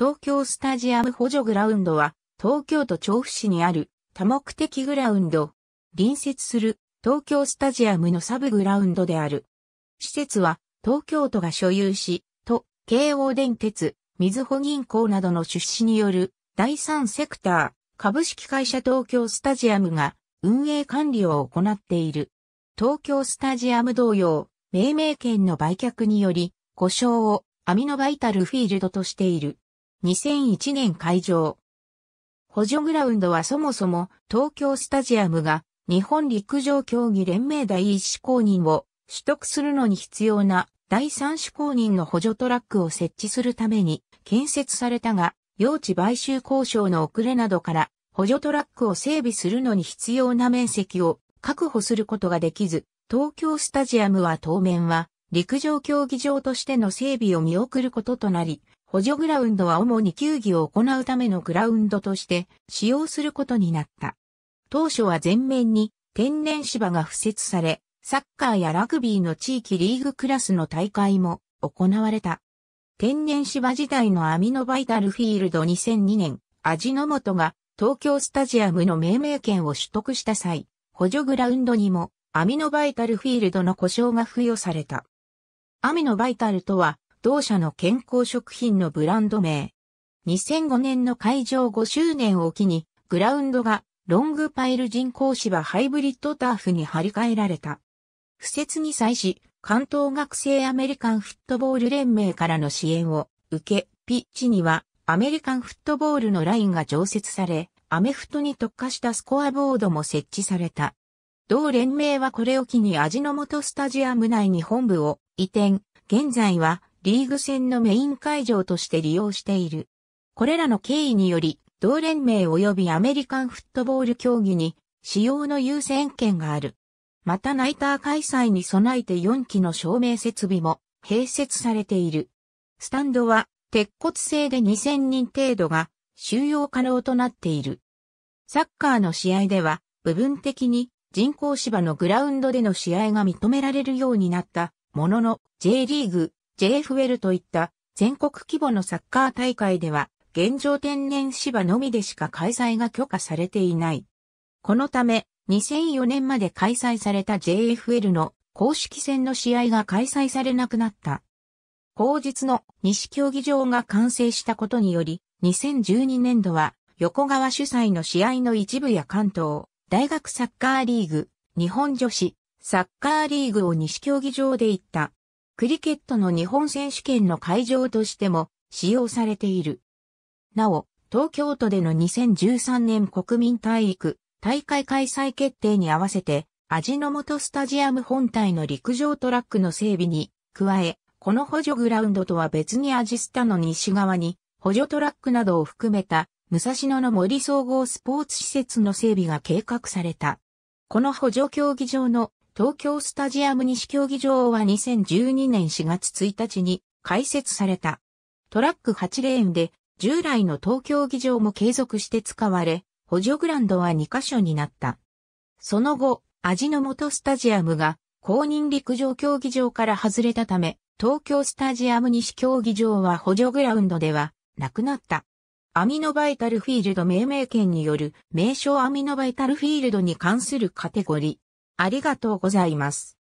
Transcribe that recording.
東京スタジアム補助グラウンドは、東京都調布市にある多目的グラウンド。隣接する東京スタジアムのサブグラウンドである。施設は東京都が所有し、都、京王電鉄、みずほ銀行などの出資による第三セクター株式会社東京スタジアムが運営管理を行っている。東京スタジアム同様、命名権の売却により、故障をアミノバイタルフィールドとしている。2001年開場。補助グラウンドはそもそも東京スタジアムが日本陸上競技連盟第一種公認を取得するのに必要な第三種公認の補助トラックを設置するために建設されたが、用地買収交渉の遅れなどから補助トラックを整備するのに必要な面積を確保することができず、東京スタジアムは当面は陸上競技場としての整備を見送ることとなり、補助グラウンドは主に球技を行うためのグラウンドとして使用することになった。当初は全面に天然芝が付設され、サッカーやラグビーの地域リーグクラスの大会も行われた。天然芝時代のアミノバイタルフィールド2002年、味の素が東京スタジアムの命名権を取得した際、補助グラウンドにもアミノバイタルフィールドの故障が付与された。アミノバイタルとは同社の健康食品のブランド名。2005年の開場5周年を機に、グラウンドがロングパイル人工芝ハイブリッドターフに張り替えられた。不設に際し、関東学生アメリカンフットボール連盟からの支援を受け、ピッチにはアメリカンフットボールのラインが常設され、アメフトに特化したスコアボードも設置された。同連盟はこれを機に味の素スタジアム内に本部を移転、現在はリーグ戦のメイン会場として利用している。これらの経緯により、同連盟及びアメリカンフットボール競技に使用の優先権がある。またナイター開催に備えて4機の照明設備も併設されている。スタンドは鉄骨製で2000人程度が収容可能となっている。サッカーの試合では部分的に人工芝のグラウンドでの試合が認められるようになったものの J リーグ JFL といった全国規模のサッカー大会では現状天然芝のみでしか開催が許可されていない。このため2004年まで開催された JFL の公式戦の試合が開催されなくなった。後日の西競技場が完成したことにより、2012年度は横川主催の試合の一部や関東、大学サッカーリーグ、日本女子、サッカーリーグを西競技場で行った。クリケットの日本選手権の会場としても使用されている。なお、東京都での2013年国民体育大会開催決定に合わせて、味の素スタジアム本体の陸上トラックの整備に加え、この補助グラウンドとは別にアジスタの西側に補助トラックなどを含めた武蔵野の森総合スポーツ施設の整備が計画された。この補助競技場の東京スタジアム西競技場は2012年4月1日に開設された。トラック8レーンで従来の東京競技場も継続して使われ、補助グランドは2カ所になった。その後、味の素スタジアムが公認陸上競技場から外れたため、東京スタジアム西競技場は補助グラウンドではなくなった。アミノバイタルフィールド命名権による名称アミノバイタルフィールドに関するカテゴリー。ありがとうございます。